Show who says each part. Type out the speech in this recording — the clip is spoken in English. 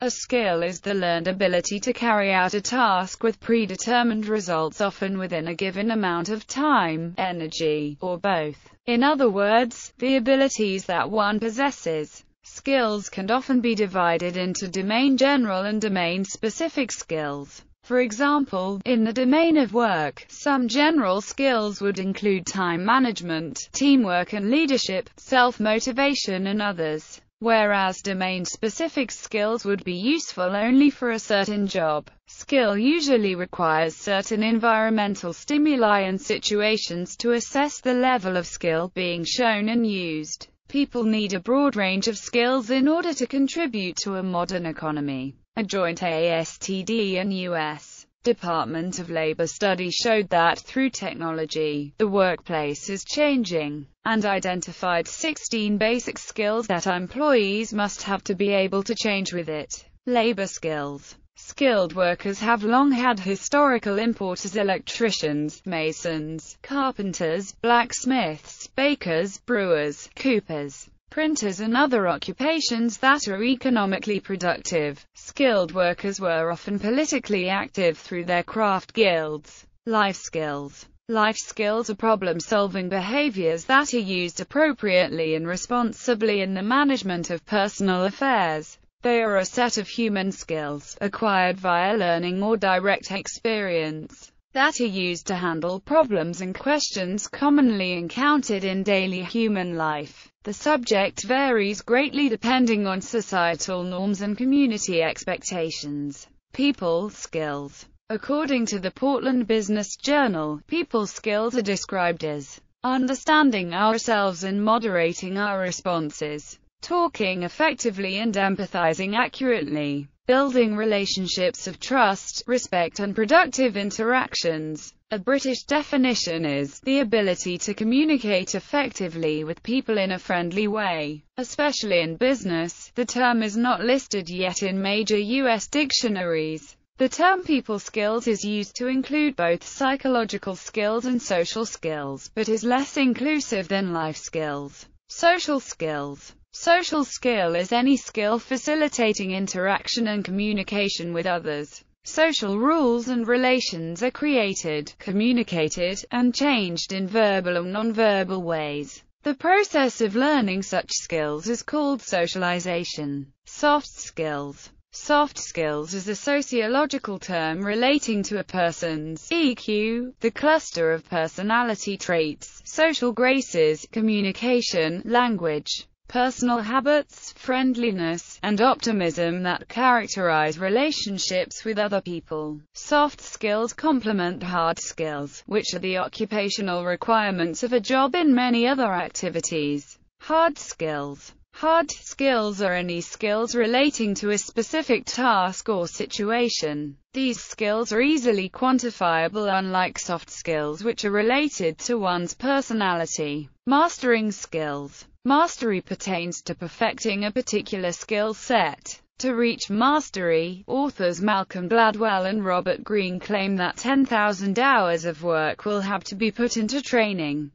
Speaker 1: A skill is the learned ability to carry out a task with predetermined results often within a given amount of time, energy, or both. In other words, the abilities that one possesses. Skills can often be divided into domain general and domain specific skills. For example, in the domain of work, some general skills would include time management, teamwork and leadership, self-motivation and others whereas domain-specific skills would be useful only for a certain job. Skill usually requires certain environmental stimuli and situations to assess the level of skill being shown and used. People need a broad range of skills in order to contribute to a modern economy. A joint ASTD and U.S. Department of Labor study showed that through technology, the workplace is changing, and identified 16 basic skills that employees must have to be able to change with it. Labor skills. Skilled workers have long had historical import as electricians, masons, carpenters, blacksmiths, bakers, brewers, coopers, printers and other occupations that are economically productive. Skilled workers were often politically active through their craft guilds. Life skills. Life skills are problem-solving behaviors that are used appropriately and responsibly in the management of personal affairs. They are a set of human skills, acquired via learning or direct experience, that are used to handle problems and questions commonly encountered in daily human life. The subject varies greatly depending on societal norms and community expectations. People skills. According to the Portland Business Journal, people skills are described as understanding ourselves and moderating our responses, talking effectively and empathizing accurately, building relationships of trust, respect and productive interactions. A British definition is, the ability to communicate effectively with people in a friendly way, especially in business. The term is not listed yet in major U.S. dictionaries. The term people skills is used to include both psychological skills and social skills, but is less inclusive than life skills. Social skills Social skill is any skill facilitating interaction and communication with others. Social rules and relations are created, communicated, and changed in verbal or nonverbal ways. The process of learning such skills is called socialization. Soft skills Soft skills is a sociological term relating to a person's EQ, the cluster of personality traits, social graces, communication, language, personal habits, friendliness, and optimism that characterize relationships with other people. Soft skills complement hard skills, which are the occupational requirements of a job in many other activities. Hard skills Hard skills are any skills relating to a specific task or situation. These skills are easily quantifiable unlike soft skills which are related to one's personality. Mastering skills Mastery pertains to perfecting a particular skill set. To reach mastery, authors Malcolm Gladwell and Robert Greene claim that 10,000 hours of work will have to be put into training.